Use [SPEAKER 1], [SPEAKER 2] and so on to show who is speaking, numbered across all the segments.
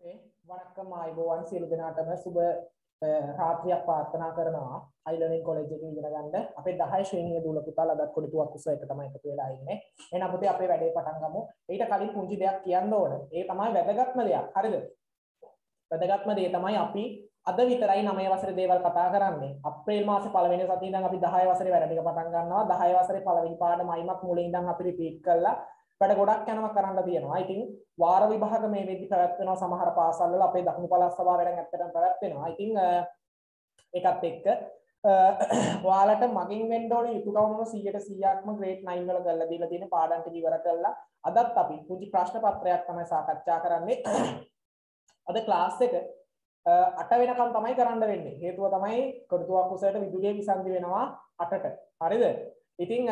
[SPEAKER 1] වණක්කම් ආයුබෝවන් සියලු දෙනාටම සුබ රාත්‍රියක් ප්‍රාර්ථනා කරනවා. අයිලර්නින් කොලෙජ් එකේ ඉගෙන ගන්න. අපේ 10 ශ්‍රේණියේ දූල පුතාලා අදත් කොඩි තුවක් උස එක තමයි එකතු වෙලා ඉන්නේ. එහෙනම් අපිට අපේ වැඩේ පටන් ගමු. ඊට කලින් පුංචි දෙයක් කියන්න ඕන. ඒ තමයි වැදගත්ම දෙයක්. හරිද? වැදගත්ම දේ තමයි අපි අද විතරයි 9 වසරේ දේවල් කතා කරන්නේ. අප්‍රේල් මාසේ පළවෙනි සතියේ ඉඳන් අපි 10 වසරේ වැඩ ටික පටන් ගන්නවා. 10 වසරේ පළවෙනි පාඩම අයිමත් මුලින් ඉඳන් අපි රිපීට් කරලා වැඩ ගොඩක් යනවා කරන්න තියෙනවා. ඉතින් වාර විභාග මේ වෙද්දි පැවැත්වෙනවා සමහර පාසල් වල අපේ දකුණු පළාත් සභාව වැඩන් ඇත්තටම පැවැත්වෙනවා. ඉතින් ඒකත් එක්ක ඔයාලට මගින් වෙන්න ඕනේ යුතුයකමම 100%ක්ම ග්‍රේඩ් 9 වල කරලා දීලා තියෙන පාඩම් ටික ඉවර කරලා අදත් අපි පුංචි ප්‍රශ්න පත්‍රයක් තමයි සාකච්ඡා කරන්නේ. අද ක්ලාස් එක අට වෙනකම් තමයි කරන්න වෙන්නේ. හේතුව තමයි කොටුවක් උසට විදුලිය විසන්ධි වෙනවා 8ට. හරිද? ඉතින්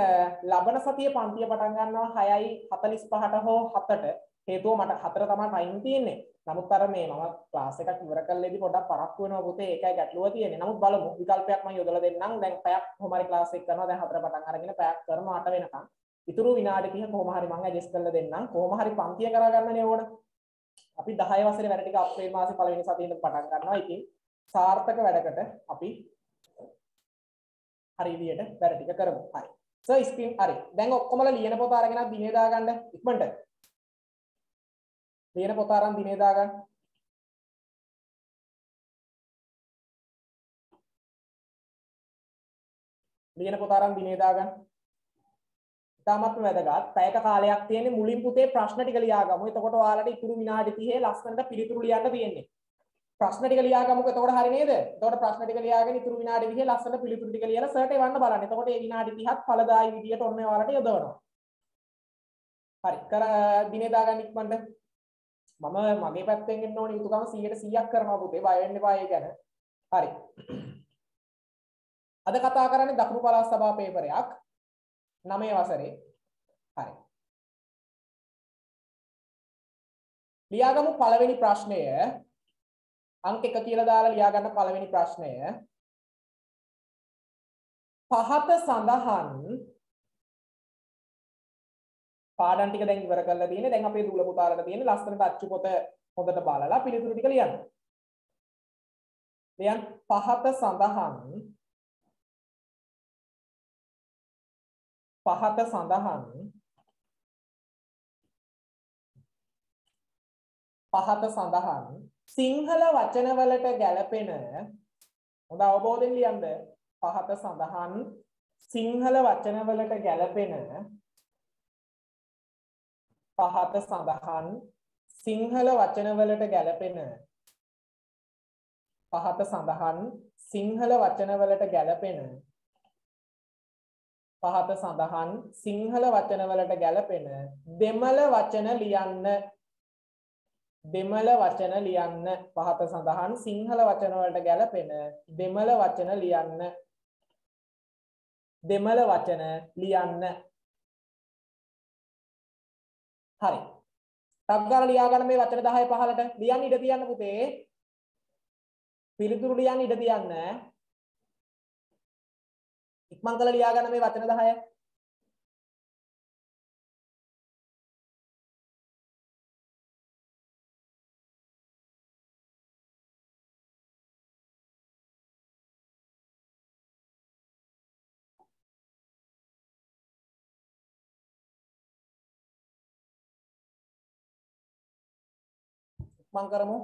[SPEAKER 1] ලබන සතිය පන්තිය පටන් ගන්නවා 6:45ට හෝ 7ට. හේතුව මට 4 තමයි ටයිම් තියෙන්නේ. නමුත් අර මේ මම ක්ලාස් එකක් ඉවර කරලාදී පොඩ්ඩක් පරක්කු වෙනවා පුතේ. ඒකයි ගැටලුව තියෙන්නේ. නමුත් බලමු. විකල්පයක් මම යොදලා දෙන්නම්. දැන් පැයක් කොහොම හරි ක්ලාස් එක කරනවා. දැන් 4 පටන් අරගෙන පැයක් කරනවා 8 වෙනකම්. ඉතුරු විනාඩි 30 කොහොම හරි මම ඇඩ්ජස්ට් කරලා දෙන්නම්. කොහොම හරි පන්තිය කරා ගන්නනේ ඕන. අපි 10 වසරේ වැඩ ටික අප්‍රේල් මාසේ පළවෙනි සතියේ ඉඳන් පටන් ගන්නවා. ඉතින් සාර්ථක වැඩකට අපි හරි විදියට වැඩ ටික කරමු. හරි. සර් ස්ක්‍රීන් හරි. දැන් ඔක්කොමලා ලියන පොත අරගෙන දිනේ දාගන්න ඉක්මනට. ලියන පොත අරන් දිනේ දාගන්න. ලියන පොත අරන් දිනේ දාගන්න. ඉතාමත්ම වැදගත්. පැයක කාලයක් තියෙන්නේ මුලින් පුතේ ප්‍රශ්න ටික ලියාගමු. එතකොට ඔයාලට ඉතුරු විනාඩි 30 ලස්සනට පිළිතුරු ලියන්න තියෙන්නේ. ප්‍රශ්න ටික ලියාගමුකෝ එතකොට හරි නේද? එතකොට ප්‍රශ්න ටික ලියාගෙන ඉතුරු විනාඩි 20 ලස්සන පිළිතුරු ටික ලියලා සර්ට එවන්න බලන්න. එතකොට ඒ විනාඩි 30ත් ඵලදායි විදියට ඔන්න ඔයාලට යොදවනවා. හරි. කර දිනේ දාගන්න ඉක්මනට. මම මගේ පැත්තෙන් එන්න ඕනේ යුතුයකම 100ට 100ක් කරනවා පුතේ. බය වෙන්න එපා ඒ ගැන. හරි. අද කතා කරන්නේ දකුණු පළාත් සභා පේපරයක්. 9 වසරේ. හරි. ලියාගමු පළවෙනි ප්‍රශ්නය අංක එක කියලා දාලා ලියා ගන්න පළවෙනි ප්‍රශ්නය පහත සඳහන් පාඩම් ටික දැන් ඉවර කරලා තියෙන්නේ දැන් අපේ දූල පුතාලට තියෙන ලස්සනට අච්චු පොත හොඳට බලලා පිළිතුරු ටික ලියන්න. ලියන්න පහත සඳහන් පහත සඳහන් පහත සඳහන් සිංහල වචනවලට ගැලපෙන හොඳ අවබෝධයෙන් ලියන්න පහත සඳහන් සිංහල වචනවලට ගැලපෙන පහත සඳහන් සිංහල වචනවලට ගැලපෙන පහත සඳහන් සිංහල වචනවලට ගැලපෙන පහත සඳහන් සිංහල වචනවලට ගැලපෙන දෙමළ වචන ලියන්න දෙමළ වචන ලියන්න පහත සඳහන් සිංහල වචන වලට ගැලපෙන දෙමළ වචන ලියන්න. දෙමළ වචන ලියන්න. හරි. ටක් ගාලා ලියා ගන්න මේ වචන 10 15ට ලියන්න ඉඩ තියන්න පුතේ. පිළිතුරු ලියන්න ඉඩ තියන්න. ඉක්මන් කරලා ලියා ගන්න මේ වචන 10 මං කරමු.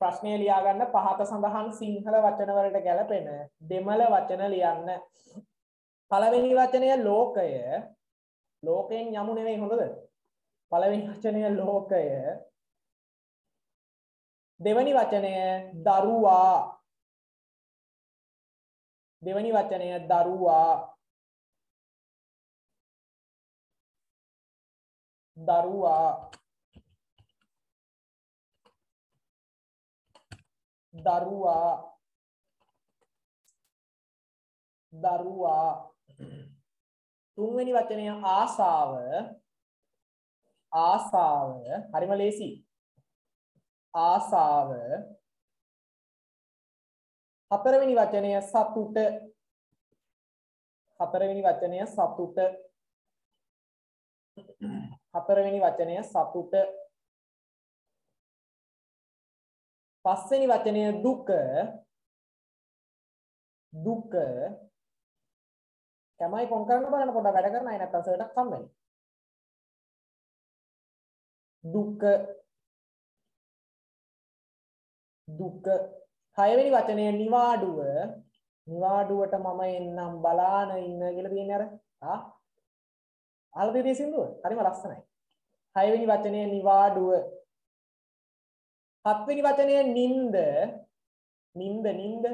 [SPEAKER 1] ප්‍රශ්නය ලියා ගන්න පහත සඳහන් සිංහල වචන වලට ගැලපෙන දෙමළ වචන ලියන්න. පළවෙනි වචනය ලෝකය. ලෝකයෙන් යමු නෙවෙයි හොඳද? පළවෙනි වචනය ලෝකය. දෙවැනි වචනය දරුවා. දෙවැනි වචනය දරුවා. දරුවා. දරුවා. දරුවා තුන්වෙනි වචනය ආසාව. ආසාව. හරිම ලේසි ආසාව. හතරවෙනි වචනය සතුට. හතරවෙනි වචනය සතුට. හතරවෙනි වචනය සතුට. පස්වෙනි වචනය දුක. දුක. කැමයි කොන් කරන්න බලන්න පොඩ්ඩක් වැඩ කරන අය නැත්තම් සර්ටක් කම්මැලි දුක දුක හයවෙනි වචනය නිවාඩුව. නිවාඩුවට මම එන්නම් බලාන ඉන්න කියලා තියෙන්නේ අර ආ? අහලා තියෙන්නේ සින්දුව. හරිම ලස්සනයි. හයවෙනි වචනය නිවාඩුව. හත්වෙනි වචනය නින්ද. නින්ද නින්ද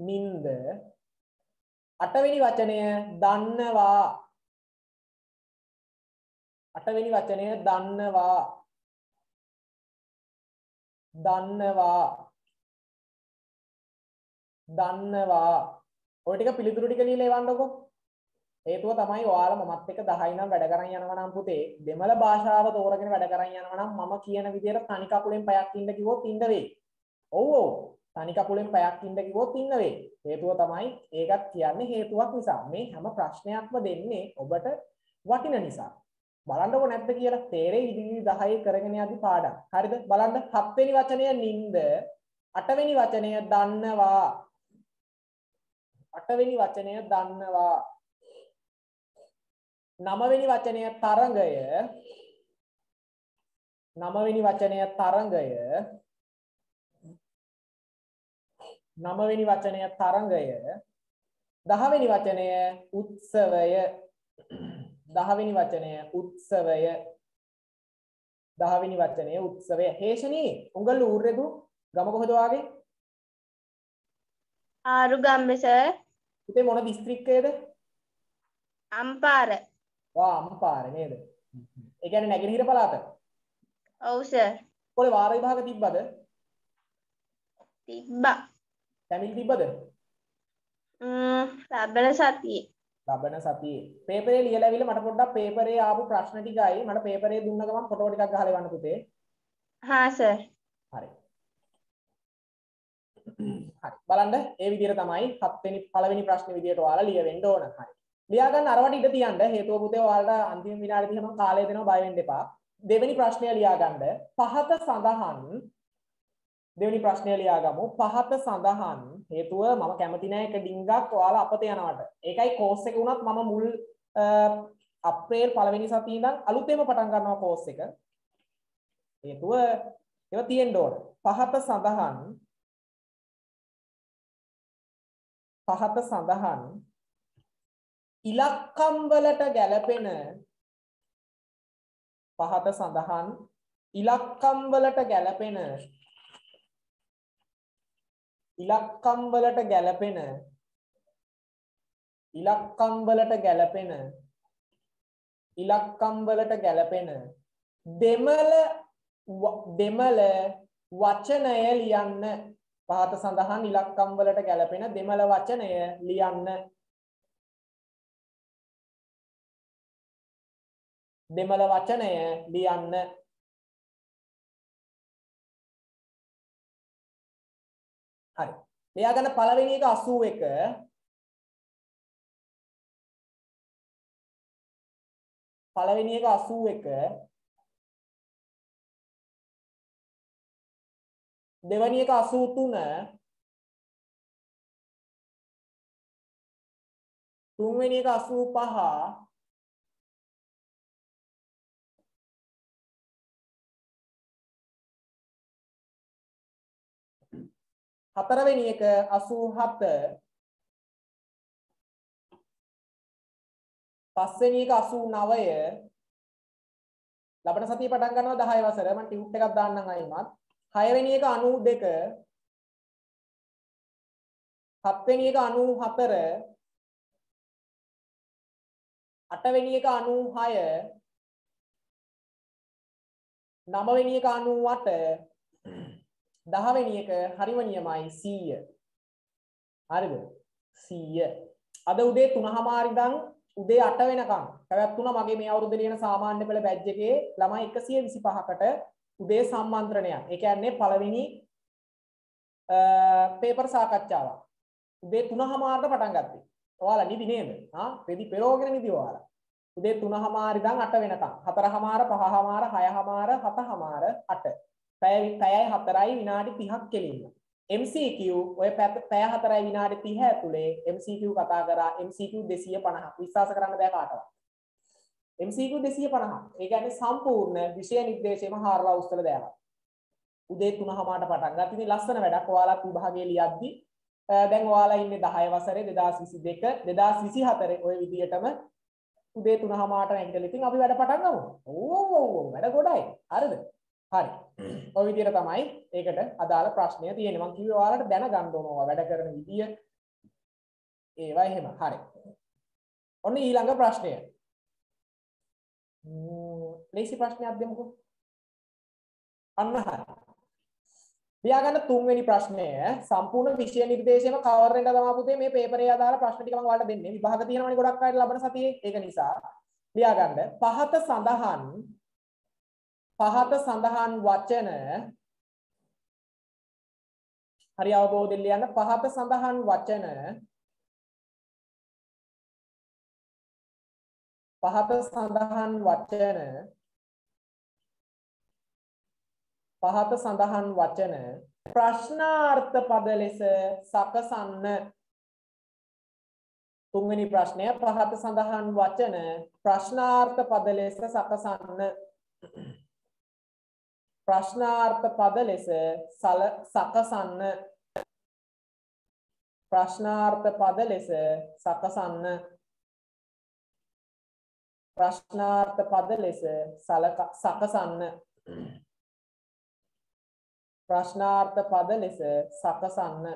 [SPEAKER 1] නින්ද. අටවෙනි වචනය දන්නවා. අටවෙනි වචනය දන්නවා. දන්නවා. දන්නවා. ඔය ටික පිළිතුරු ටික ලියලා එවන්නකෝ. හේතුව තමයි ඔයාලා මමත් එක්ක 10 නම් වැඩ කරන් යනවා නම් පුතේ. දෙමළ භාෂාව තෝරගෙන වැඩ කරන් යනවා නම් මම කියන විදිහට තනි කකුලෙන් පයක් ඉන්න කිව්වොත් ඉන්න වෙයි. ඔව් ඔව්. තනි කකුලෙන් පයක් ඉන්න කිව්වොත් ඉන්න වෙයි. හේතුව තමයි ඒකත් කියන්නේ හේතුවක් නිසා. මේ හැම ප්‍රශ්නයක්ම දෙන්නේ ඔබට වටින නිසා. බලන්නකො නැද්ද කියලා තේරෙයි ඉදිරි 10 කරගෙන යදි පාඩම්. හරිද? බලන්න 7 වෙනි වචනය නින්ද, 8 වෙනි වචනය දන්නවා. 8 වෙනි වචනය දන්නවා. නවවෙනි වචනය තරඟය නවවෙනි වචනය තරඟය නවවෙනි වචනය තරඟය. දහවෙනි වචනය උත්සවය. දහවෙනි වචනය උත්සවය. දහවෙනි වචනය උත්සවය. හේෂණී උඟල් ඌරෙදු ගම කොහෙද වාගේ?
[SPEAKER 2] ආරුගම්බ සර්
[SPEAKER 1] පුතේ මොන දිස්ත්‍රික්කයේද
[SPEAKER 2] අම්පාර.
[SPEAKER 1] වා අම්පාර නේද? ඒ කියන්නේ නැගෙනහිර පළාත.
[SPEAKER 2] ඔව් සර්
[SPEAKER 1] කොලේ වාර විභාග තිබ්බද?
[SPEAKER 2] තිබ්බා
[SPEAKER 1] තිබ්බද?
[SPEAKER 2] ම්ම් ලබන සතියේ.
[SPEAKER 1] ලබන සතියේ. පේපරේ ලියලා ඇවිල්ලා මට පොඩ්ඩක් පේපරේ ආපු ප්‍රශ්න ටිකයි. මට පේපරේ දුන්න ගමන් ෆොටෝ ටිකක් ගහලා එවන්න පුතේ.
[SPEAKER 2] හා සර්
[SPEAKER 1] හරි. හරි. බලන්න ඒ විදිහට තමයි හත්වෙනි පළවෙනි ප්‍රශ්නේ විදිහට ඔයාලා ලියවෙන්න ඕන. හරි. ලියා ගන්න අරවට ඉඩ තියන්න. හේතුව පුතේ ඔයාලට අන්තිම විනාඩි 30 මම කාලය දෙනවා. බය වෙන්න එපා. දෙවෙනි ප්‍රශ්නය ලියා ගන්න. පහත සඳහන් දෙවෙනි ප්‍රශ්නය ලියාගමු. පහත සඳහන් හේතුව මම කැමති නෑ එක ඩිංගක් ඔයාලා අපත යනවට. ඒකයි කෝස් එක උනත් මම මුල් අප්‍රේල් පළවෙනි සතියේ ඉඳන් අලුතෙන්ම පටන් ගන්නවා කෝස් එක. හේතුව ඒව තියෙන්න ඕන. පහත සඳහන් පහත සඳහන් ඉලක්කම් වලට ගැලපෙන පහත සඳහන් ඉලක්කම් වලට ගැලපෙන ඉලක්කම් වලට ගැලපෙන ඉලක්කම් වලට ගැලපෙන ඉලක්කම් වලට ගැලපෙන දෙමළ දෙමළ වචනය ලියන්න. පහත සඳහන් ඉලක්කම් වලට ගැලපෙන දෙමළ වචනය ලියන්න. දෙමළ වචනය ලියන්න. හරි. එයා ගන්න පළවෙනි එක 81 පළවෙනි එක 81 දෙවෙනි එක 83 තුන්වෙනි එක 85 හතරවෙනි එක 87 පස්වෙනි එක 89 ලබන සතිය පටන් ගන්නවා 10 වසර. මම ටියුට් එකක් දාන්නම් අයිමත්. හයවෙනි එක 92 හත්වෙනි එක 94 අටවෙනි එක 96 නවවෙනි එක 98 දහවෙනි එක හරිම නියමයි 100. හරිද? 100. අද උදේ 3:00මාරි ඉඳන් උදේ 8 වෙනකම් පැවැත්වුණා මගේ මේ අවුරුද්දේ ලියන සාමාන්‍ය පෙළ බැච් එකේ ළමයි 125කට උදේ සම්මන්ත්‍රණයක්. ඒ කියන්නේ පළවෙනි පේපර් සාකච්ඡාවක්. උදේ 3:00මාරට පටන් ගත්තේ. ඔයාලා නිදි නේද? ආ රෙදි පෙරෝගෙන නිදි ඔයාලා. උදේ 3:00මාරි ඉඳන් 8 වෙනකම්. 4:00මාර 5:00මාර 6:00මාර 7:00මාර 8. පැය පැයයි 4යි විනාඩි 30ක් කෙලින්න. MCQ ඔය පැය 4යි විනාඩි 30 ඇතුලේ MCQ කතා කරා MCQ 250ක්. විශ්වාස කරන්න බෑ කාටවත්. MCQ 250ක්. ඒ කියන්නේ සම්පූර්ණ විෂය නිර්දේශයම හාරලා උස්සලා දානවා. උදේ 3:00මාට පටන් ගත්තා. ඉතින් ලස්සන වැඩක්. ඔයාලත් විභාගයේ ලියද්දි දැන් ඔයාලා ඉන්නේ 10 වසරේ 2022 2024 ඔය විදියටම උදේ 3:00මාට නැගිටලා ඉතින් අපි වැඩ පටන් ගමු. ඕ ඕ වැඩ ගොඩයි. හරිද? හරි. ඔය විදියට තමයි ඒකට අදාළ ප්‍රශ්නය තියෙන්නේ. මම කිව්වේ ඔයාලට දැනගන්න ඕනවා වැඩ කරන විදිය. ඒවා එහෙම. හරි. ඔන්න ඊළඟ ප්‍රශ්නය. ලේසි ප්‍රශ්නයක් දෙමුකෝ. අන්න හරි. ලියාගන්න තුන්වෙනි ප්‍රශ්නය සම්පූර්ණ විෂය නිර්දේශයම කවර් වෙන්න තමයි පුතේ මේ පේපරේ අදාළ ප්‍රශ්න ටික මම ඔයාලට දෙන්නේ. විභාග තියෙනවනේ ගොඩක් අයට ලබන සතියේ. ඒක නිසා ලියාගන්න පහත සඳහන් පහත සඳහන් වචන. හරි අවබෝධයෙන් ලියන්න. පහත සඳහන් වචන. පහත සඳහන් වචන. පහත සඳහන් වචන. ප්‍රශ්නාර්ථ පද ලෙස සකසන්න. තුන්වෙනි ප්‍රශ්නය පහත සඳහන් වචන. ප්‍රශ්නාර්ථ පද ලෙස සකසන්න. ප්‍රශ්නාර්ථ පද ලෙස සල සකසන්න. ප්‍රශ්නාර්ථ පද ලෙස සකසන්න. ප්‍රශ්නාර්ථ පද ලෙස සලක සකසන්න. ප්‍රශ්නාර්ථ පද ලෙස සකසන්න.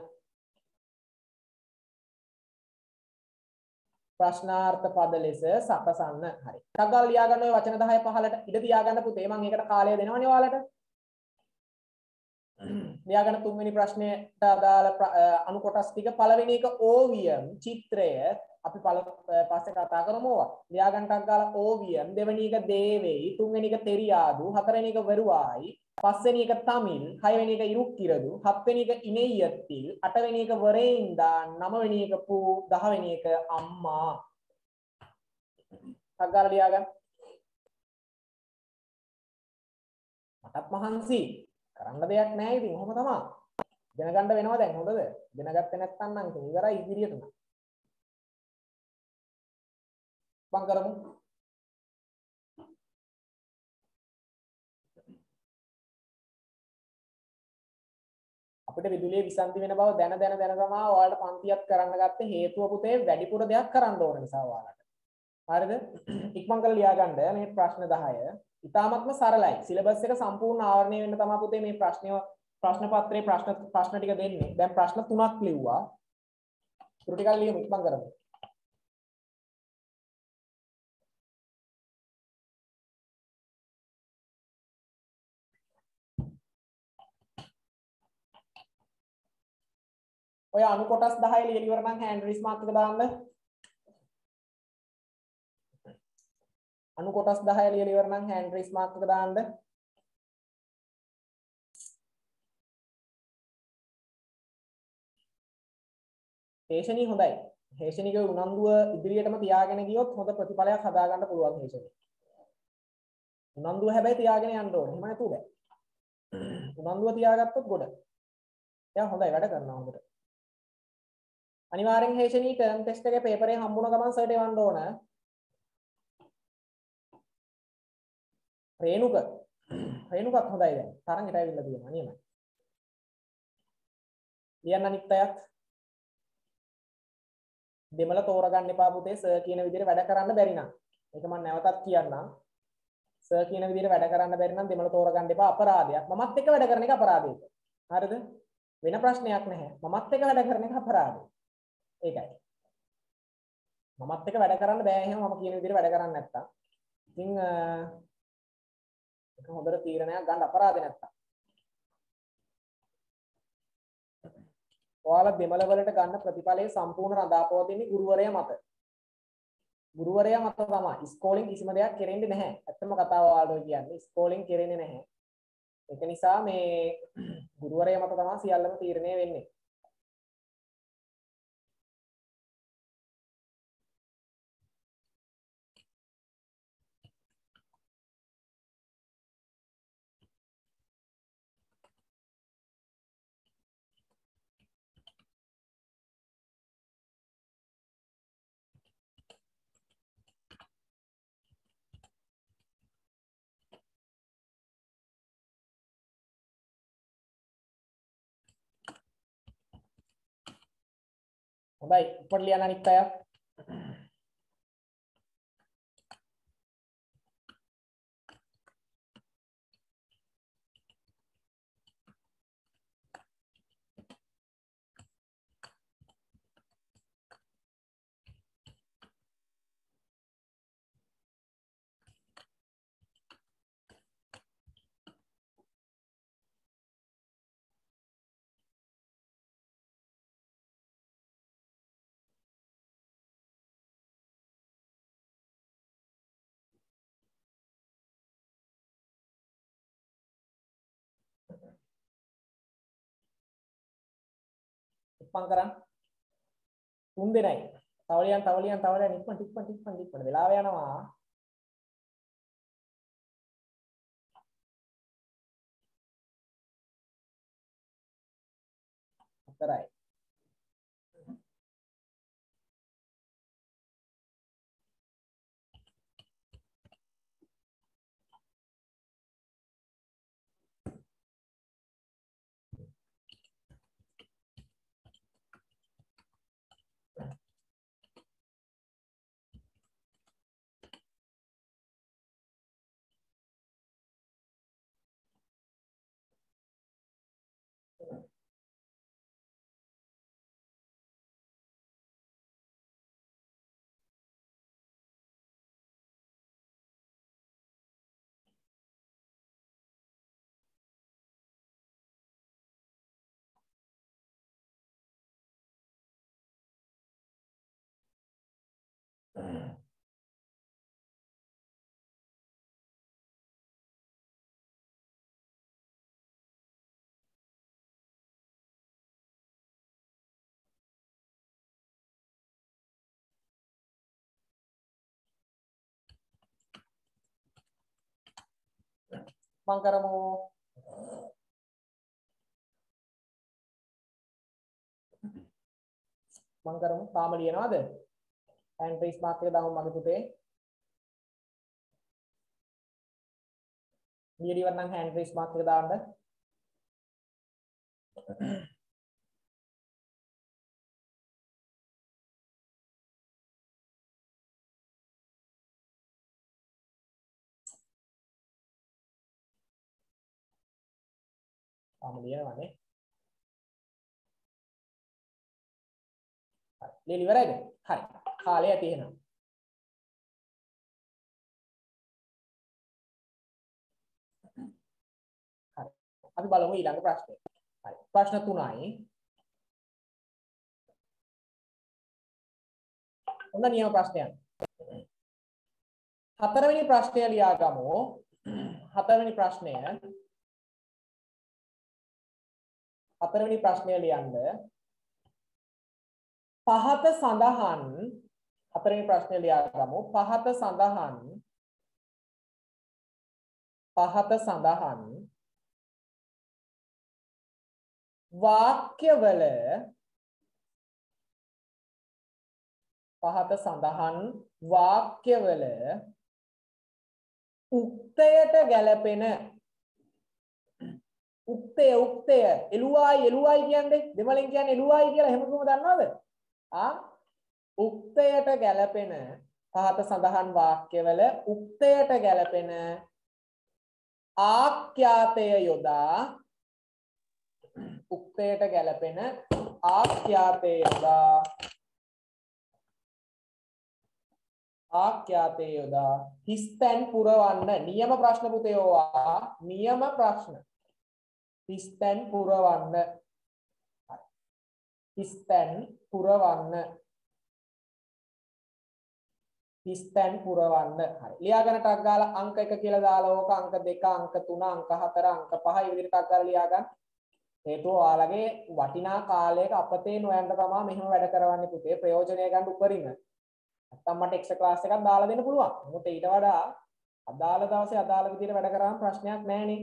[SPEAKER 1] ප්‍රශ්නාර්ථ පද ලෙස සකසන්න. හරි. ටක් ගාලා ලියා ගන්න ඔය වචන 10 15ට ඉඩ තියාගන්න පුතේ. මම ඒකට කාලය දෙනවනේ ඔයාලට. ලියා ගන්න තුන්වෙනි ප්‍රශ්නයට අදාළ අනු කොටස් ටික පළවෙනි එක ඕවියම් චිත්‍රය අපි පස්සේ කතා කරමු ඕවා. ලියා ගන්න ටක් ගාලා ඕවියම් දෙවෙනි එක දේවෙයි තුන්වෙනි එක තෙරියාදු හතරවෙනි එක වරුවායි පස්වෙනි එක තමිල් හයවෙනි එක ඉරුක්කිරදු හත්වෙනි එක ඉනෙය්‍යත්තිල් අටවෙනි එක වරේන්දා නවවෙනි එක පූ දහවෙනි එක අම්මා ටක් ගාලා ලියා ගන්න. මටත් මහන්සි කරන්න දෙයක් නැහැ ඉතින් ඔහොම තමයි. ඉගෙන ගන්න වෙනවා දැන් හොඳද? ඉගෙන ගත්තේ නැත්නම් නම් ඉතින් ඉවරයි ඉදිරියටම. බං කරමු. අපිට විදුලිය විසන්ති වෙන බව දැන දැන දැන තමයි ඔයාලට පන්තියක් කරන්න ගත්තේ හේතුව පුතේ වැඩිපුර දෙයක් කරන්න ඕන නිසා ඔයාලට. හරිද? ඉක්මන් කරලා ලියා ගන්න මේ ප්‍රශ්න 10. ඉතාමත්ම සරලයි. සිලබස් එක සම්පූර්ණ ආවරණය වෙන්න තමයි පුතේ මේ ප්‍රශ්නය ප්‍රශ්න පත්‍රයේ ප්‍රශ්න ප්‍රශ්න ටික දෙන්නේ. දැන් ප්‍රශ්න තුනක් ලිව්වා. ඊට ටිකක් ලියමු ඉක්මන් කරමු. ඔය අණු කොටස් 10 ලියලා ඉවර නම් හෑන්ඩ් රිස් මාක් එක දාන්න. අණු කොටස් 10 ලියලා ඉවර නම් හෑන්ඩ් රිස් මාක් එක දාන්න. හේෂණී හොඳයි. හේෂණීගේ උනන්දුව ඉදිරියටම තියාගෙන ගියොත් හොඳ ප්‍රතිඵලයක් හදාගන්න පුළුවන් හේෂණී. උනන්දුව හැබැයි තියාගෙන යන්න ඕනේ. එහෙම නැතුව බෑ. උනන්දුව තියාගත්තොත් ගොඩ. එයා හොඳයි වැඩ කරනවා හොඳට. අනිවාර්යෙන් හේෂණී ටර්ම් ටෙස්ට් එකේ පේපරේ හම්බුන ගමන් සර්ට් එවන්න ඕන. රේණුක රේණුකත් හොඳයි දැන්. තරඟට ඇවිල්ලා තියෙනවා නියමයි. ලියන්න අනිත් අයත් දෙමළ තෝරගන්න එපා පුතේ සර් කියන විදිහට වැඩ කරන්න බැරි නම්. ඒක මම නැවතත් කියන්නම්. සර් කියන විදිහට වැඩ කරන්න බැරි නම් දෙමළ තෝරගන්න එපා අපරාධයක්. මමත් එක්ක වැඩ කරන එක අපරාධයක්. හරිද? වෙන ප්‍රශ්නයක් නැහැ. මමත් එක්ක වැඩ කරන එක අපරාධයක්. ඒකයි. මමත් එක්ක වැඩ කරන්න බෑ එහෙම මම කියන විදිහට වැඩ කරන්නේ නැත්තම්. ඉතින් ඒක හොඳට තීරණයක් ගන්න අපරාධේ නැත්තම්. ඔයාලා දෙමළ වලට ගන්න ප්‍රතිඵලයේ සම්පූර්ණ රඳාපවතින්නේ ගුරුවරයා මත. ගුරුවරයා මත තමයි ඉස්කෝලෙන් කිසිම දෙයක් කෙරෙන්නේ නැහැ. ඇත්තම කතාව ඔයාලට කියන්නේ ඉස්කෝලෙන් කෙරෙන්නේ නැහැ. ඒක නිසා මේ ගුරුවරයා මත තමයි සියල්ලම තීරණය වෙන්නේ. හොඳයි උඩට ලියන්න අනිත් අය ඉක්මන් කරන්න තුන් දෙනයි තව ලියන්න තව ලියන්න තව ලියන්න ඉක්මන් ඉක්මන් ඉක්මන් ඉක්මන්. වෙලාව යනවා. හතරයි. මං කරමු. මං කරමු. තාම ලියනවද? හෑන්ඩ් රේස් මාක් එක දාමු මගේ පුතේ. ලියලා ඉවර නම් හෑන්ඩ් රේස් මාක් එක දාන්න. තාම ලියනවනේ. හරි. ලියලා ඉවරයිද? හරි. කාලය ඇති එහෙනම්. හරි. අපි බලමු ඊළඟ ප්‍රශ්නය හරි. ප්‍රශ්න තුනයි. හොඳ නියම ප්‍රශ්නයක්. හතරවෙනි ප්‍රශ්නය ලියා ගමු හතරවෙනි ප්‍රශ්නය හතරවෙනි ප්‍රශ්නය ලියන්න. පහත සඳහන් හතරවෙනි ප්‍රශ්නය ලියා ගමු පහත සඳහන් පහත සඳහන් වාක්‍යවල පහත සඳහන් වාක්‍යවල උක්තයට ගැලපෙන උක්තය උක්තය එළුවායි එළුවායි කියන්නේ? දෙමළෙන් කියන්නේ එළුවායි කියලා හැමෝම දන්නවද? ආ? උක්තයට ගැලපෙන පහත සඳහන් වාක්‍යවල උක්තයට ගැලපෙන ආඛ්‍යාතය යොදා උක්තයට ගැලපෙන ආඛ්‍යාතය යොදා ආඛ්‍යාතය යොදා හිස්තැන් පුරවන්න. නියම ප්‍රශ්න පුතයෝවා නියම ප්‍රශ්න. හිස්තැන් පුරවන්න හිස්තැන් පුරවන්න හිස් තැන් පුරවන්න. හරි. ලියාගෙන ටක් ගාලා අංක 1 කියලා දාලා ඕක අංක 2 අංක 3 අංක 4 අංක 5 ඒ විදිහට ටක් ගාලා ලියා ගන්න. හේතුව ඔයාලගේ වටිනා කාලයක අපතේ නොයන්න තමයි මෙහෙම වැඩ කරවන්නේ පුතේ ප්‍රයෝජනය ගන්න උපරිම. නැත්තම් මට එක්ස්ට්‍රා ක්ලාස් එකක් දාලා දෙන්න පුළුවන්. මොකද ඊට වඩා අදාළ දවසේ අදාළ විදිහට වැඩ කරාම ප්‍රශ්නයක් නැහැනේ.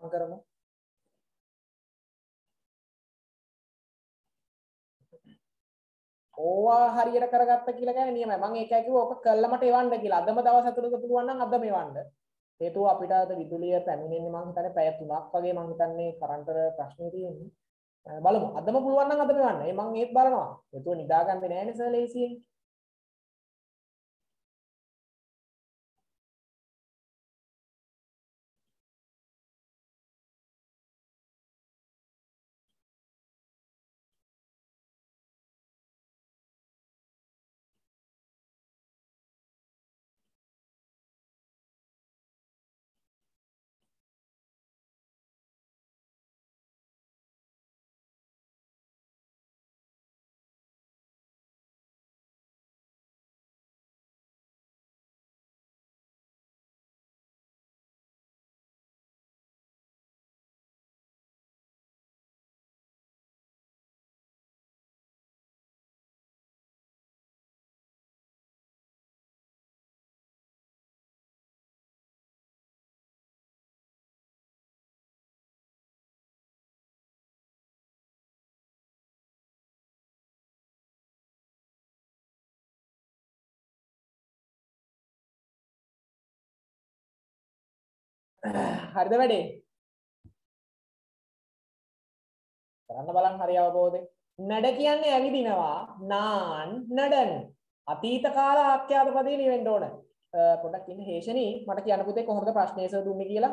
[SPEAKER 1] කරමු. ඕවා හරියට කරගත්ත කියලා කියන්නේ නියමයි. මම ඒකයි කිව්වා ඔක කළා මට එවන්න කියලා. අදම දවස් ඇතුළත පුළුවන් නම් අදම එවන්න. හේතුව අපිට අද විදුලිය පැමිණෙන්නේ මම හිතන්නේ පැය 3ක් වගේ මම හිතන්නේ කරන්ට් ප්‍රශ්නේ තියෙන්නේ. බලමු. අදම පුළුවන් නම් අදම එවන්න. ඒ මම ඒත් බලනවා. හේතුව නිදාගන්නේ නැහැ නේ සර් ලේසියෙන්. හරිද වැඩේ? කරන්න බලන්න හරි අවබෝධයෙන් නඩ කියන්නේ ඇවිදිනවා. නාන් නඩන. අතීත කාල ආඛ්‍යාත පදේ ලියවෙන්න ඕන. පොඩ්ඩක් ඉන්න හේෂනී මට කියන්න පුතේ කොහොමද ප්‍රශ්නය සර් දුන්නේ කියලා?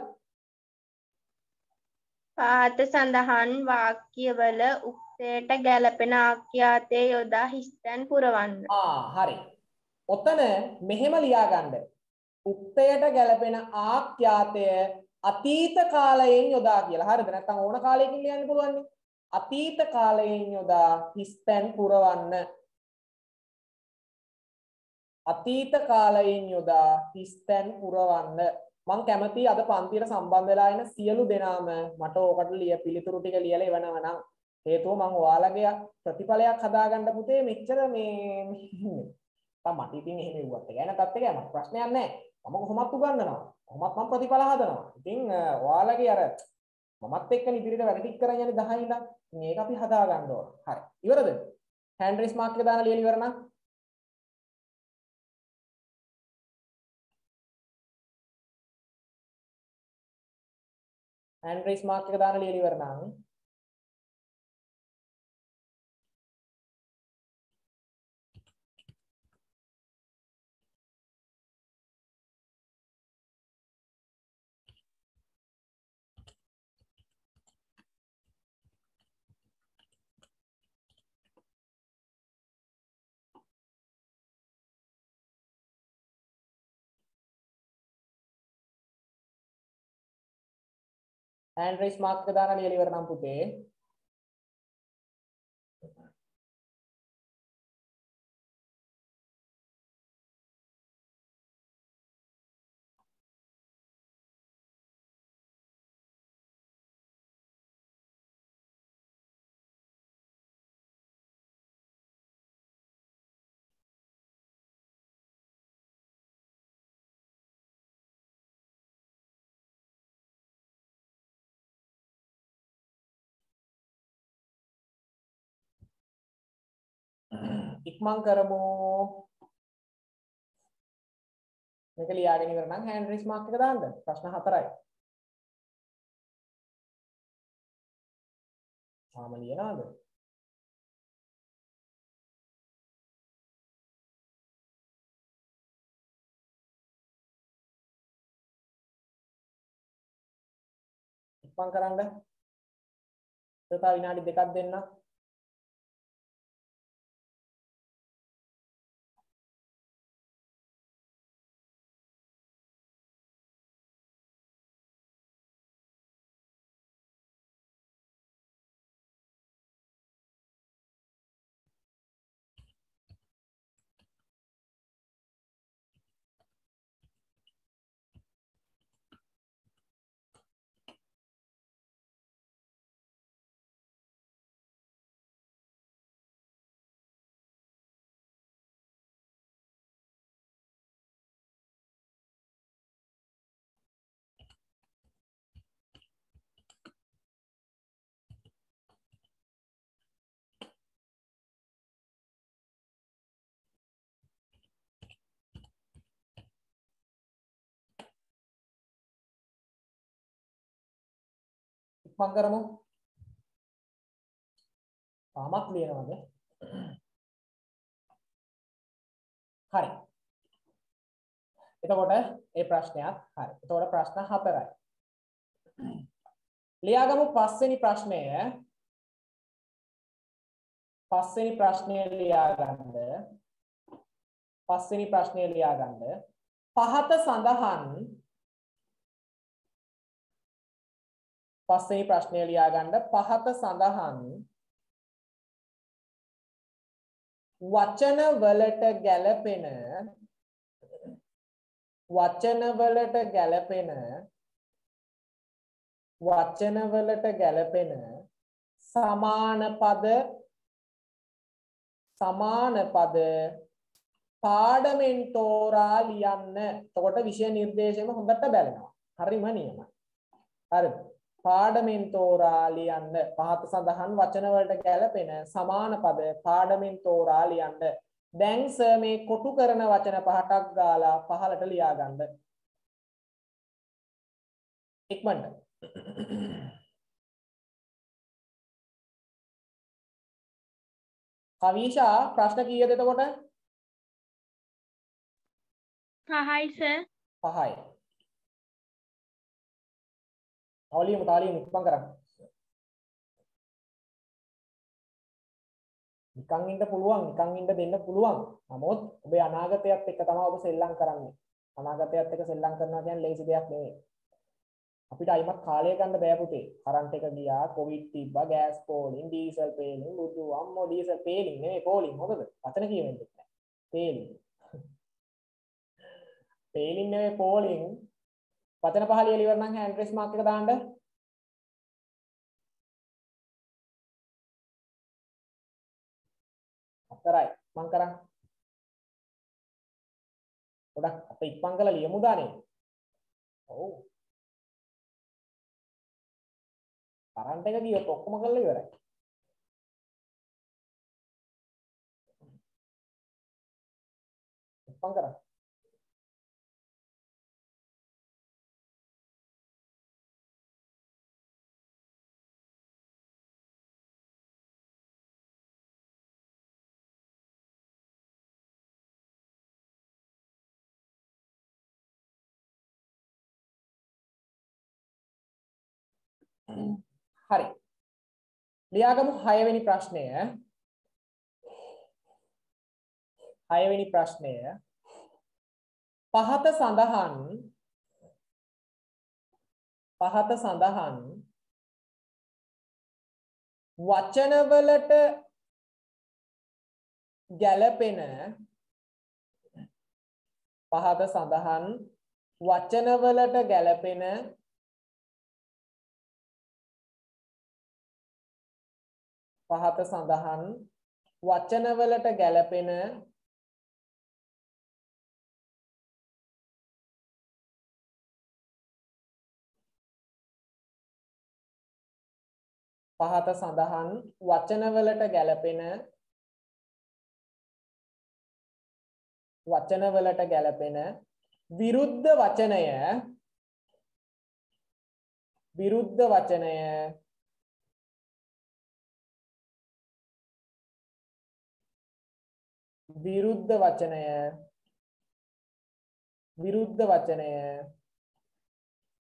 [SPEAKER 2] පාත සඳහන් වාක්‍යවල උක්තයට ගැලපෙන ආඛ්‍යාතයේ යොදා හිස්තැන් පුරවන්න.
[SPEAKER 1] ආ හරි. ඔතන මෙහෙම ලියාගන්න උක්තයට ගැලපෙන ආඛ්‍යාතය අතීත කාලයෙන් යොදා කියලා. හරිද? නැත්නම් ඕන කාලයකින් ලියන්න පුළුවන් අතීත කාලයෙන් යොදා හිස්තැන් පුරවන්න. අතීත කාලයෙන් යොදා හිස්තැන් පුරවන්න. මං කැමති අද පන්තියට සම්බන්ධ වෙලා ඉන්න සියලු දෙනාම මට ඕකට ලිය පිළිතුරු ටික ලියලා එවනවා නම් හේතුව මං ඔයාලගේ ප්‍රතිඵලයක් හදාගන්න පුතේ මෙච්චර මේ මට ඉතින් එහෙම වුවත් එක නැතත් එක මට ප්‍රශ්නයක් නැහැ මම කොහොමත් උගන්වනවා. කොහොමත් මම ප්‍රතිඵල හදනවා. ඉතින් ඔයාලගේ අර මමත් එක්ක ඉදිරියට වැඩ ටික කරන් යන්නේ 10 ඉඳන්. මේක අපි හදා ගන්න ඕන. හරි. ඉවරද? හෑන්ඩ් රේස් මාක් එක දාලා ලියලා ඉවර නම් හෑන්ඩ් රේස් මාක් එක දාලා ලියලා ඉවර නම් හෑන්ඩ් රේස් මාක් එක දාලා ලියලා ඉක්මන් කරමු. මේක ලියාගෙන ඉවර නම් හෑන්ඩ් රේස් මාක් එක දාන්න. ප්‍රශ්න හතරයි. තාම ලියනවද? ඉක්මන් කරන්න. තව විනාඩි දෙකක් දෙන්න ඉක්මන් කරමු. තාමත් ලියනවද? හරි. එතකොට ඒ ප්‍රශ්නයක් හරි. එතකොට ප්‍රශ්න හතරයි. ලියාගමු පස්වෙනි ප්‍රශ්නය. පස්වෙනි ප්‍රශ්නය ලියාගන්න. පස්වෙනි ප්‍රශ්නය ලියාගන්න. පහත සඳහන් පස්වෙනි ප්‍රශ්නය ලියාගන්න පහත සඳහන් වචන වලට ගැලපෙන වචන වලට ගැලපෙන වචන වලට ගැලපෙන සමාන පද සමාන පද පාඩමෙන් තෝරා ලියන්න. එතකොට විෂය නිර්දේශයම හොඳට බැලෙනවා. හරිම නියමයි. හරිද? පාඩමෙන් තෝරා ලියන්න. පහත සඳහන් වචන වලට ගැලපෙන සමාන පද පාඩමෙන් තෝරා ලියන්න. දැන් සර් මේ කොටු කරන වචන පහටක් ගාලා පහලට ලියා ගන්න. ඉක්මනට. කවිෂා ප්‍රශ්න කීයද එතකොට?
[SPEAKER 2] පහයි සර්.
[SPEAKER 1] පහයි. තවලියමු තාලියමු ඉක්මන් කරන්න. නිකන් ඉන්න පුළුවන් නිකන් ඉන්න දෙන්න පුළුවන්. නමුත් ඔබේ අනාගතයත් එක්ක තමයි ඔබ සෙල්ලම් කරන්නේ. අනාගතයත් එක්ක සෙල්ලම් කරනවා කියන්නේ ලේසි දෙයක් නෙවෙයි. අපිට අයිමත් කාලය ගන්න බෑ පුතේ. කරන්ට් එක ගියා, කොවිඩ් තිබ්බා, ගෑස් පෝලින්, ඩීසල් පේලින්, බුදු අම්මෝ ඩීසල් පේලින් නෙවෙයි පෝලින්. මොකද? වචන කියවෙන්නේ නැහැ. පේලින්. පේලින් නෙවෙයි පෝලින්. වචන පහ ලියලා ඉවර නම් හෑන්ඩ් රේස් මාක් එක දාන්න. හතරයි මං කරන්. ගොඩක් අප ඉක්මන් කළා ලියමු දානේ. ඔව්. කරන්ට් එක ගියොත් ඔක්කොම කරලා ඉවරයි. ඉක්මන් කරන්. හරි. ලියාගමු 6 වෙනි ප්‍රශ්නය. 6 වෙනි ප්‍රශ්නය පහත සඳහන් පහත සඳහන් වචනවලට ගැලපෙන පහත සඳහන් වචනවලට ගැලපෙන පහත සඳහන් වචනවලට ගැලපෙන පහත සඳහන් වචනවලට ගැලපෙන වචනවලට ගැලපෙන විරුද්ධ වචනය විරුද්ධ වචනය විරුද්ධ වචනය විරුද්ධ වචනය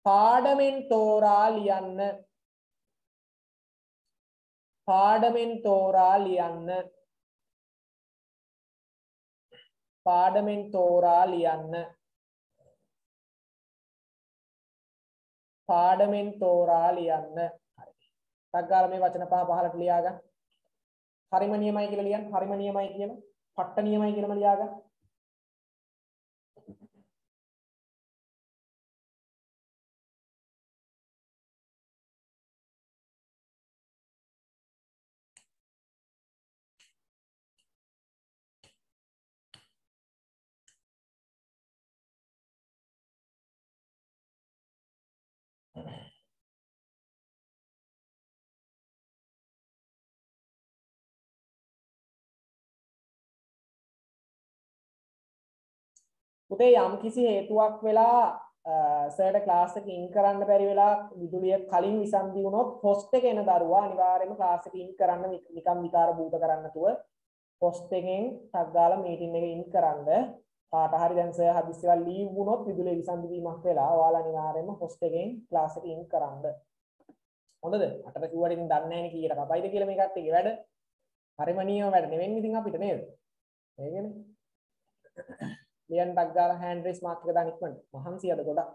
[SPEAKER 1] පාඩමෙන් තෝරා ලියන්න පාඩමෙන් තෝරා ලියන්න පාඩමෙන් තෝරා ලියන්න පාඩමෙන් තෝරා ලියන්න හරි. ටක් ගාලා මේ වචන පහ පහලට ලියාගන්න. හරිම නියමයි කියලා ලියන්න. හරිම නියමයි කියලා. පට්ට නියමයි කියලාම ලියාගන්න. පුතේ යම් කිසි හේතුවක් වෙලා සර්ට ක්ලාස් එක ඉන් කරන්න බැරි වෙලා විදුලිය කලින් විසන්ධි වුණොත් හොස්ට් එක එන දරුවා අනිවාර්යයෙන්ම ක්ලාස් එක ඉන් කරන්න නිකම් විකාර භූත කරන්න නැතුව හොස්ට් එකෙන් ටක් ගාලා මීටින් එක ඉන් කරන්න. කාට හරි දැන් සර් හදිස්සියවල් ලීව් වුණොත් විදුලිය විසන්ධි වීමක් වෙලා ඔයාලා අනිවාර්යයෙන්ම හොස්ට් එකෙන් ක්ලාස් එක ඉන් කරන්න. හොඳද? අටට කිව්වට ඉතින් දන්නේ නැහැ නේ කීයට කපයිද කියලා මේ කට්ටියගේ වැඩ. හරිම නියම වැඩ නෙවෙයි ඉතින් අපිට නේද? ඒකනේ ලියන් ටක් ගාලා හෑන්ඩ් රේස් මාක් එක දාන්න ඉක්මනට මහන්සියද ගොඩක්.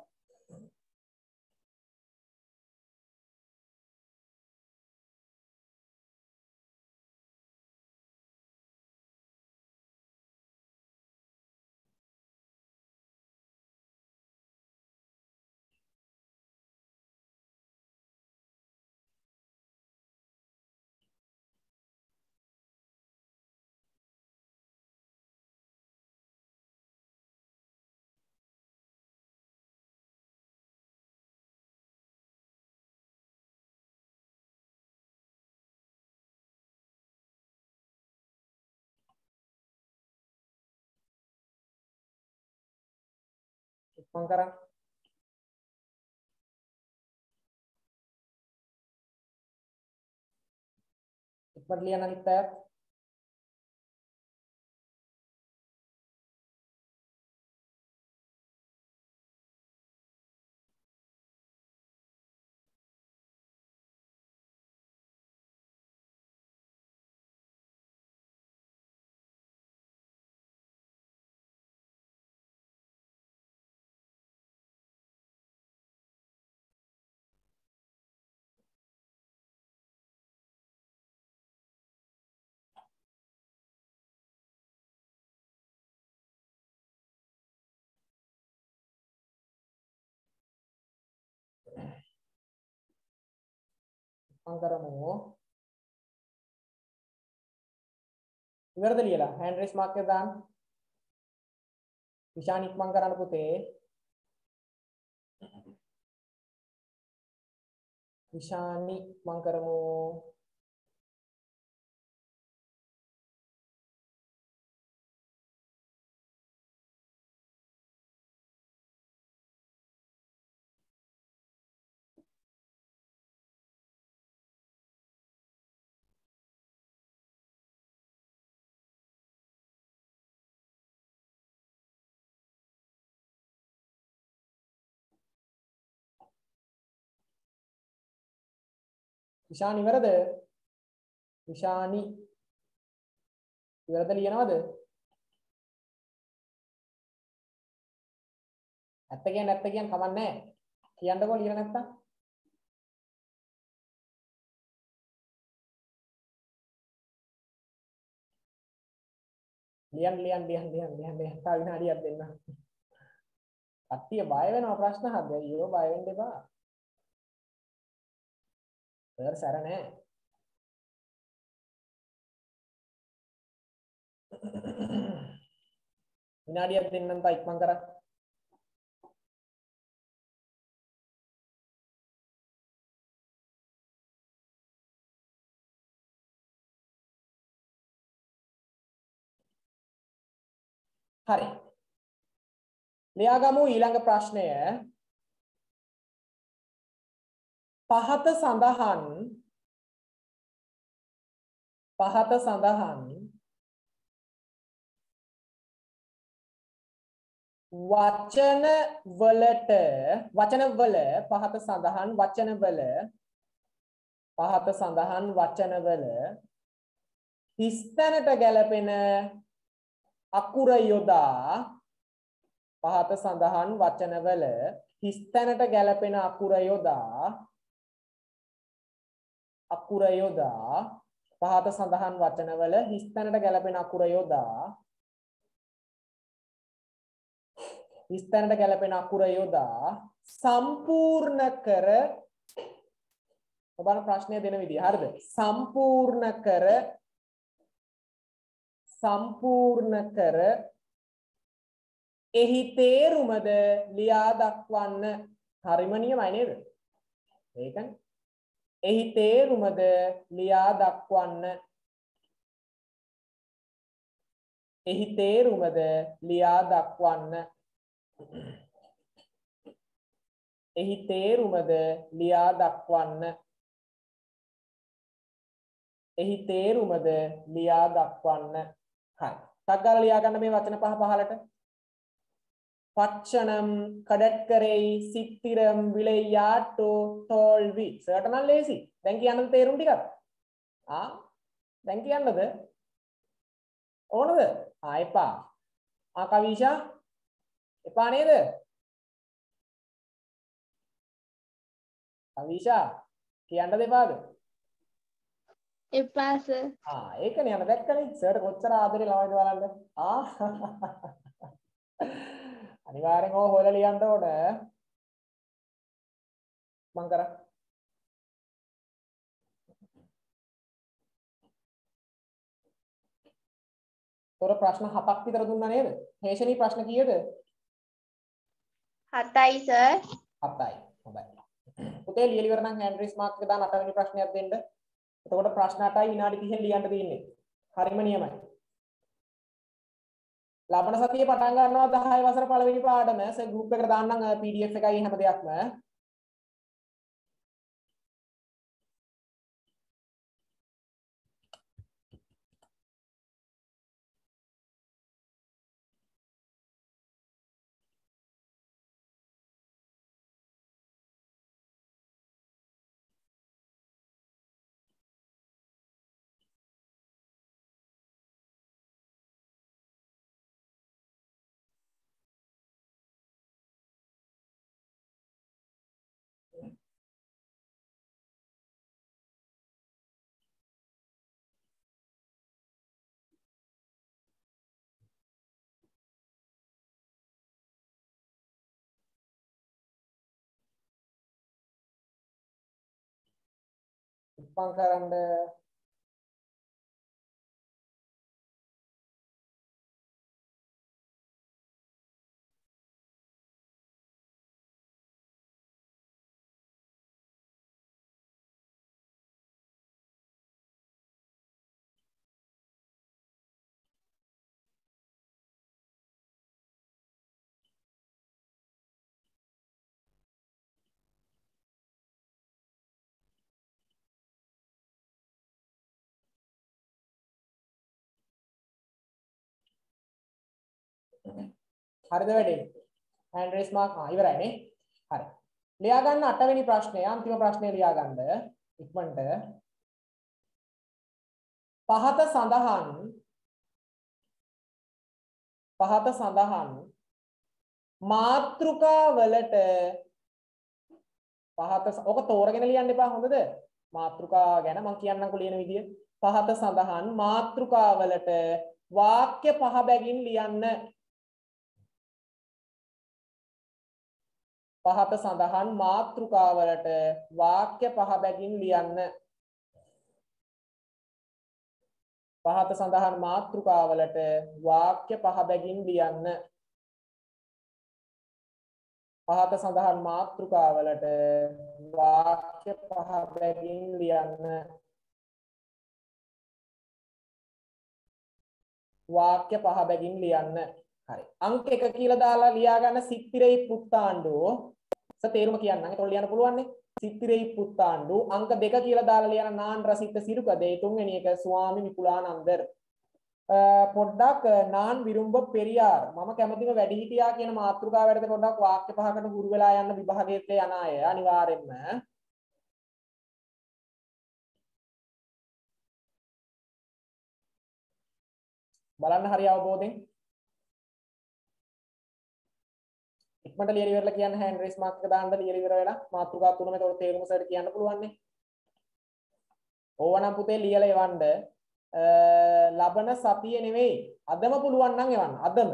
[SPEAKER 1] ඉක්මන් කරන්න ඉක්මනට ලියන්න අනිත් අයත් ඉක්මන් කරමු ඉවරද ලියලා? හෑන්ඩ් රේස් මාක් එක දාන්න. විශාන් ඉක්මන් කරන්න පුතේ. විශානි ඉක්මන් කරමු. විශානි ඉවරද විශානි ඉවරද ලියනවද? ඇත්ත කියන්නේ ඇත්ත කියන්න කමක් නැහැ. කියන්නකෝ ලියන නැත්තම්. ලියන්න ලියන්න ලියන්න ලියන්න ලියන්න ලියන්න. තව විනාඩියක් දෙන්න. කට්ටිය බය වෙනවා ප්‍රශ්න අහද්දී. අයියෝ බය වෙන්න එපා. සර් සැර නෑ විනාඩියක් දෙන්නම් තා ඉක්මන් කරා හරි ලියාගමු ඊළඟ ප්‍රශ්නය පහත සඳහන් පහත සඳහන් වචන වලට වචන වල පහත සඳහන් වචන වල පහත සඳහන් වචන වල හිස්තැනට ගැලපෙන අකුර යොදා පහත සඳහන් වචන වල හිස්තැනට ගැලපෙන අකුර යොදා අකුර යොදා පහත සඳහන් වචනවල හිස්තැනට ගැලපෙන අකුර යොදා හිස්තැනට ගැලපෙන අකුර යොදා සම්පූර්ණ කර ඔබන ප්‍රශ්නය දෙන විදිහ හරිද? සම්පූර්ණ කර සම්පූර්ණ කර එහි තේරුමද ලියා දක්වන්න හරිම නියමයි නේද? ඒකනේ. එහි තේරුමද ලියා දක්වන්න එහි තේරුමද ලියා දක්වන්න එහි තේරුමද ලියා දක්වන්න. එහි තේරුමද ලියා දක්වන්න. හරි. ටක් ගාලා ලියා ගන්න මේ වචන පහ පහලට. පච්චනම් කඩැක්කරෙයි සිත්තිරම් විලේ යාටෝ තෝල්වි. සට නම් ලේසි. දැන් කියන්න තේරුම් ටිකක්. දැන් කියන්නද? ඕනද? ආයපා ආකවිෂා එපා නේද? කවිෂා කියන්න දෙපාද
[SPEAKER 2] එපාස
[SPEAKER 1] ආ ඒකනේ යන දැක්කනේ. සර් කොච්චර ආදරේ ළමයිද බලන්න. ආ. අනිවාර්යෙන් ඕක හොයලා ලියන්න ඕන. මං කරා. තොර ප්‍රශ්න හතක් විතර දුන්නා නේද? හේෂණී ප්‍රශ්න කීයද?
[SPEAKER 2] හතයි සර්
[SPEAKER 1] හතයි. හොඳයි. පුතේ ලියලා ඉවර නම් හෑන්ඩ් රේස් මාර්ක් එක දාන්න අටවෙනි ප්‍රශ්නයක් දෙන්න. එතකොට ප්‍රශ්න 8යි විනාඩි 30න් ලියන්න තියෙන්නේ. හරිම නියමයි ලබන සතියේ පටන් ගන්නවා 10 වසර පළවෙනි පාඩම. සේ ගෲප් එකට දාන්නම් PDF එකයි හැම දෙයක්ම. උපන් කරන්න හරිද වැඩේ? හෑන්ඩ් රේස් මාක් ආ ඉවරයි නේ. හරි. ලියා ගන්න 8 වෙනි ප්‍රශ්නය අන්තිම ප්‍රශ්නය ලියා ගන්න ඉක්මනට. පහත සඳහන් පහත සඳහන් මාත්‍රිකා වලට පහත ඔක තෝරගෙන ලියන්න එපා හොඳද? මාත්‍රිකා ගැන මම කියන්නම්කෝ ලියන විදිය. පහත සඳහන් මාත්‍රිකා වලට වාක්‍ය පහ බැගින් ලියන්න. පහත සඳහන් මාතෘකාවලට වාක්‍ය පහ බැගින් ලියන්න. පහත සඳහන් මාතෘකාවලට වාක්‍ය පහ බැගින් ලියන්න. පහත සඳහන් මාතෘකාවලට වාක්‍ය පහ බැගින් ලියන්න. වාක්‍ය පහ බැගින් ලියන්න. හරි. අංක 1 කියලා දාලා ලියා ගන්න සිත්තිරේ පුත්තාණ්ඩුව ස තේරුම කියන්නම් ඒතකොට ලියන්න පුළුවන් නේ සිත්තිරේ පුත්තාණ්ඩු. අංක 2 කියලා දාලා ලියන නාන් රසිත සිරුකදේ? තුන්වෙනි එක ස්වාමි විපුලානන්දර්. පොඩ්ඩක් නාන් විරුම්බ පෙරියාර්. මම කැමතිම වැඩිහිටියා කියන මාතෘකාවකට පොඩ්ඩක් වාක්‍ය පහකට හුරු වෙලා යන්න විභාගයට යන අය අනිවාර්යෙන්ම. බලන්න හරි අවබෝධයෙන් ඉක්මනට ලියලා ඉවරලා කියන්න හෑන්ඩ් රේස් මාක් එක දාන්න ලියලා ඉවර වෙලා මාතෘකා තුනම ඒතකොට තේරුම සර් කියන්න පුළුවන් නේ. ඕවනම් පුතේ ලියලා එවන්න ලබන සතිය නෙවෙයි අදම පුළුවන් නම් එවන්න අදම.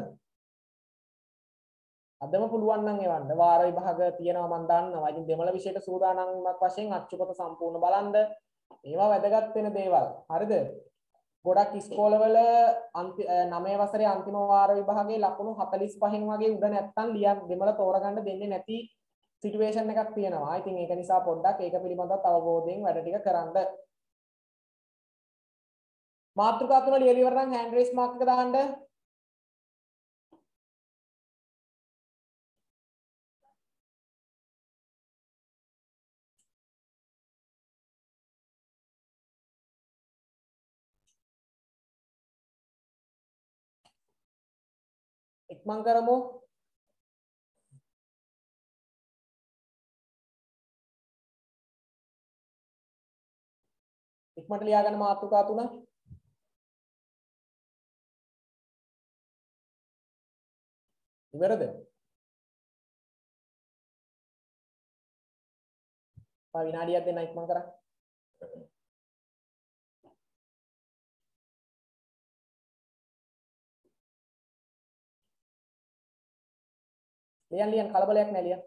[SPEAKER 1] අදම පුළුවන් නම් එවන්න වාර විභාග තියෙනවා මම දන්නවා. ඉතින් දෙමළ විෂයට සූදානම්ක් වශයෙන් අච්චුපත සම්පූර්ණ බලන්න. ඒවා වැදගත් වෙන දේවල්. හරිද? ගොඩක් ඉස්කෝලවල නවය වසරේ අන්තිම වාර විභාගයේ ලකුණු 45න් වගේ උඩ නැත්තම් ලියන් දෙමළ තෝරගන්න දෙන්නේ නැති සිටුේෂන් එකක් තියෙනවා. ඉතින් ඒක නිසා පොඩ්ඩක් ඒක පිළිබඳව අවබෝධයෙන් වැඩ ටික කරන්න. මාතෘකා තුන ලියලා ඉවර නම් හෑන්ඩ් රේස් මාක් එක දාන්න. ඉක්මන් කරමු. ඉක්මනට ලියා ගන්න මාතෘකා තුන ඉවරද? මම විනාඩියක් දෙන්න ඉක්මන් කරා ලියන් ලියන් කලබලයක් නෑ ලියන්.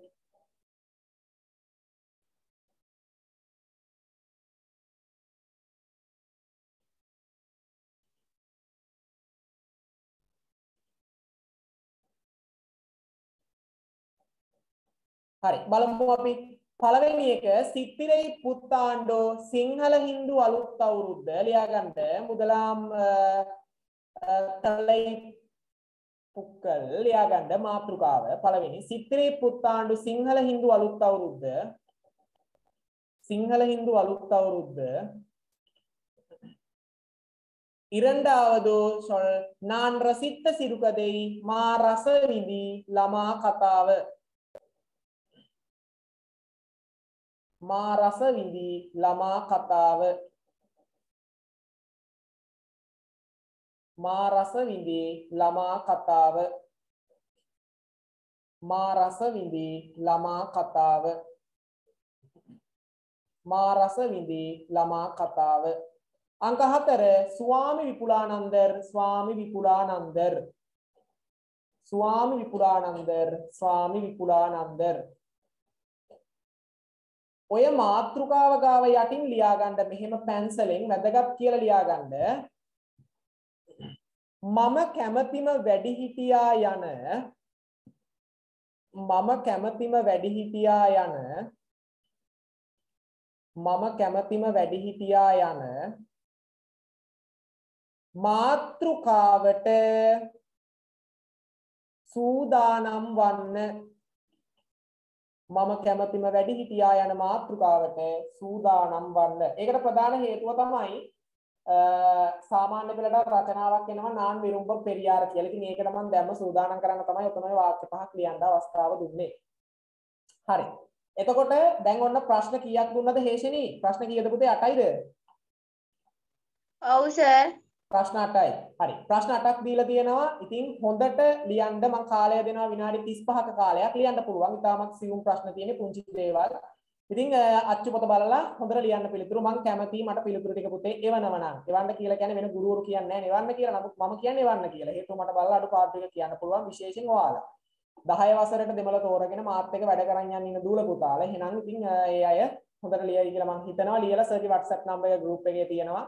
[SPEAKER 1] හරි බලමු අපි. පළවෙනි එක සිත්තිරයි පුත්තාණ්ඩෝ සිංහල හින්දු අලුත් අවුරුද්ද ලියාගන්න. මුදලාම් තලයි පුක්කල් ලියාගන්න මාතෘකාව. පළවෙනි සිත්‍රේ පුත්තාණ්ඩු සිංහල හින්දු අලුත් අවුරුද්ද. සිංහල හින්දු අලුත් අවුරුද්ද. ඉරණ්ඩාවදෝ සොල් නාන් රසිත්ත සිරුකදෙයි මා රස විඳී ළමා කතාව. මා රස විඳී ළමා කතාව. මා රස විඳි ළමා කතාව. මා රස විඳි ළමා කතාව. මා රස විඳි ළමා කතාව. අංක 4 ස්වාමි විපුලානන්දර් ස්වාමි විපුලානන්දර්. ස්වාමි විපුලානන්දර් ස්වාමි විපුලානන්දර්. ඔය මාතෘකාව ගාව යටින් ලියාගන්න මෙහෙම පැන්සලෙන් වැදගත් කියලා ලියාගන්න. මම කැමතිම වැඩිහිටියා යන මම කැමතිම වැඩිහිටියා යන මම කැමතිම වැඩිහිටියා යන මාතෘකාවට සූදානම් වන්න මම කැමතිම වැඩි හිටියා යන මාතෘකාවට සූදානම් වන්න. ඒකට ප්‍රධාන හේතුව තමයි සාමාන්‍ය පෙළට රචනාවක් එනවා නාන් විරුම්බ පෙරියාර කියලා. ඉතින් ඒකට මම දැම්ම සූදානම් කරන්න තමයි ඔතන ඔය වාක්‍ය පහක් ලියන්න අවස්ථාව දුන්නේ. හරි. එතකොට දැන් ඔන්න ප්‍රශ්න කීයක් දුන්නද හේෂෙනි? ප්‍රශ්න කීයද පුතේ 8යිද?
[SPEAKER 2] ඔව් සර්.
[SPEAKER 1] ප්‍රශ්න 8යි. හරි. ප්‍රශ්න 8ක් දීලා තියෙනවා. ඉතින් හොඳට ලියන්න මම කාලය දෙනවා විනාඩි 35ක කාලයක් ලියන්න පුළුවන්. ඉතාමත් සියුම් ප්‍රශ්න තියෙන පුංචි දේවල්. ඉතින් අච්චු පොත බලලා හොඳට ලියන්න පිළිතුරු මම කැමතියි මට පිළිතුරු ටික පුතේ එවනව නම්. එවන්න කියලා කියන්නේ වෙන ගුරුවරු කියන්නේ නැහැ. එවන්න කියලා. නමුත් මම කියන්නේ එවන්න කියලා. හේතුව මට බලලා අඩු පාඩු ටික කියන්න පුළුවන් විශේෂයෙන් ඔයාලා. 10 වසරට දෙමළ තෝරගෙන මාත් එක්ක වැඩ කරන් යන්න ඉන්න දූල පුතාලා. එහෙනම් ඉතින් ඒ අය හොඳට ලියයි කියලා මම හිතනවා. ලියලා සර්ගේ WhatsApp number එක group එකේ තියෙනවා.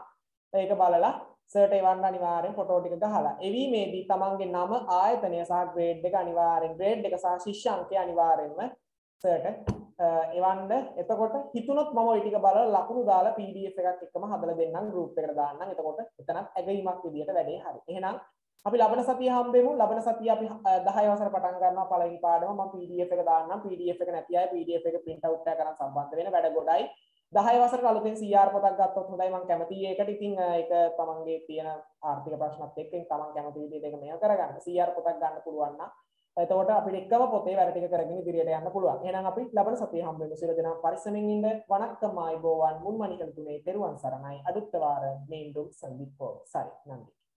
[SPEAKER 1] ඒක බලලා සර්ට එවන්න අනිවාර්යෙන් ෆොටෝ ටික ගහලා එවීමේදී තමන්ගේ නම ආයතනය සහ ග්‍රේඩ් එක අනිවාර්යෙන් ග්‍රේඩ් එක සහ ශිෂ්‍ය අංකය අනිවාර්යෙන්ම සර්ට එවන්න. එතකොට හිතුනොත් මම ওই ටික බලලා ලකුණු දාලා PDF එකක් එක්කම හදලා දෙන්නම් group එකට දාන්නම්. එතකොට එතනත් ඇගීමක් විදියට වැඩේ හරි. එහෙනම් අපි ලබන සතිය හම්බෙමු. ලබන සතිය අපි 10 වසර පටන් ගන්නවා පළවෙනි පාඩම. මම PDF එක දාන්නම්. PDF එක නැති අය PDF එක print out එක කරන් සම්බන්ධ වෙන වැඩ ගොඩයි 10 වසරට අලුතෙන් CR පොතක් ගත්තොත් හොඳයි. මම කැමතියි ඒකට. ඉතින් ඒක තමන්ගේ තියෙන ආර්ථික ප්‍රශ්නත් එක්ක තමන් කැමති විදිහට ඒක මෙහෙම කරගන්න. CR පොතක් ගන්න පුළුවන් නම් එතකොට අපිට එකම පොතේ වැඩ ටික කරගෙන ඉදිරියට යන්න පුළුවන් එහෙනම් අපි ලබන සතියේ හම්බ වෙමු සියලු දෙනා පරිස්සමින් ඉන්න වණක්කම් ආයිබෝවන් මුන්මණිකල තුනේ තෙරුවන් සරණයි අදුත්ත වාර மீண்டும் சந்திப்போம் சரி நன்றி